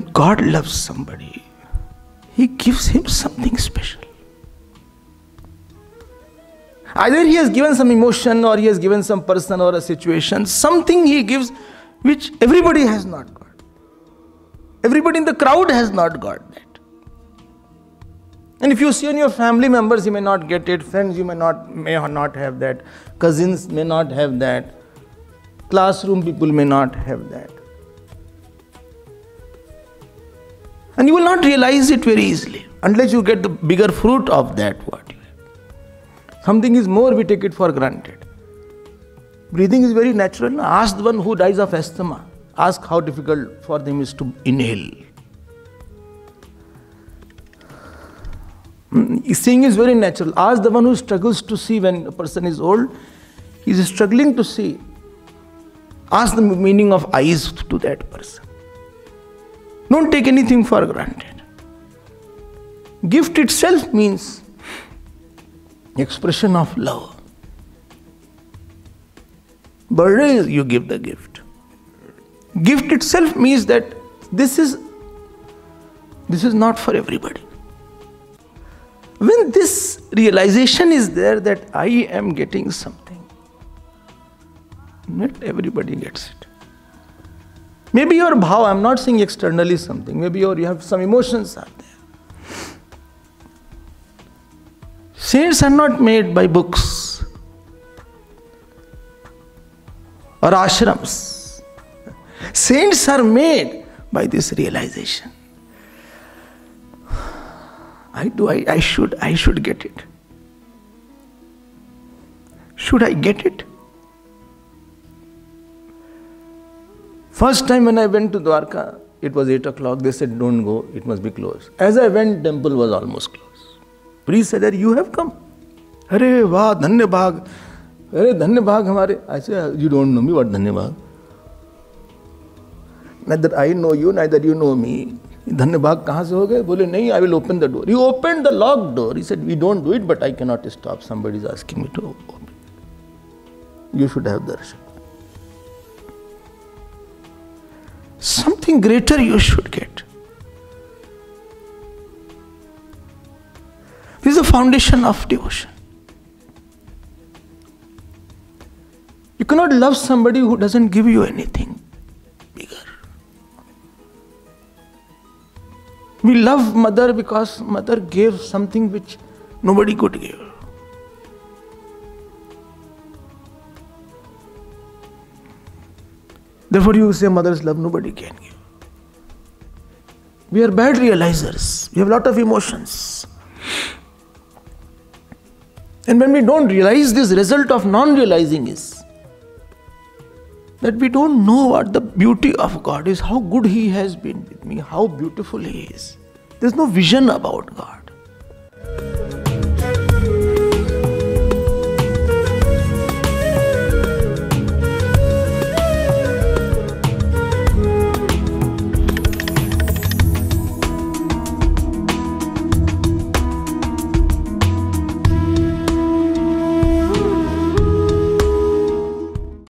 God loves somebody, He gives him something special. Either He has given some emotion or He has given some person or a situation, something He gives which everybody has not got. Everybody in the crowd has not got that. And if you see in your family members, you may not get it, friends, you may not may not have that, cousins may not have that, classroom people may not have that. And you will not realize it very easily unless you get the bigger fruit of that what you have. Something is more, we take it for granted. Breathing is very natural. Ask the one who dies of asthma. Ask how difficult for them is to inhale. Mm, seeing is very natural. Ask the one who struggles to see when a person is old. He is struggling to see. Ask the meaning of eyes to that person. Don't take anything for granted. Gift itself means expression of love. Birthday, you give the gift. Gift itself means that this is this is not for everybody. When this realization is there that I am getting something, not everybody gets it. Maybe your bhav, I'm not saying externally something, maybe your, you have some emotions are there. Saints are not made by books or ashrams. Saints are made by this realization. I do I, I should I should get it. Should I get it? First time when I went to Dwarka, it was 8 o'clock. They said, Don't go, it must be closed. As I went, temple was almost closed. Priest said, You have come. अरे वाह धन्य भाग अरे धन्य भाग हमारे ऐसे you don't know me what धन्य भाग neither I know you, neither you know me. धन्य भाग कहाँ से हो गए बोले नहीं I will open the door you open the lock door said we don't do it but I cannot stop somebody is asking me to open you should have darshan something greater you should get. This is the foundation of devotion. You cannot love somebody who doesn't give you anything bigger. We love mother because mother gave something which nobody could give. Therefore, you say mother's love nobody can give. We are bad realizers. We have a lot of emotions. And when we don't realize this, result of non-realizing is that we don't know what the beauty of God is, how good He has been with me, how beautiful He is. There's no vision about God.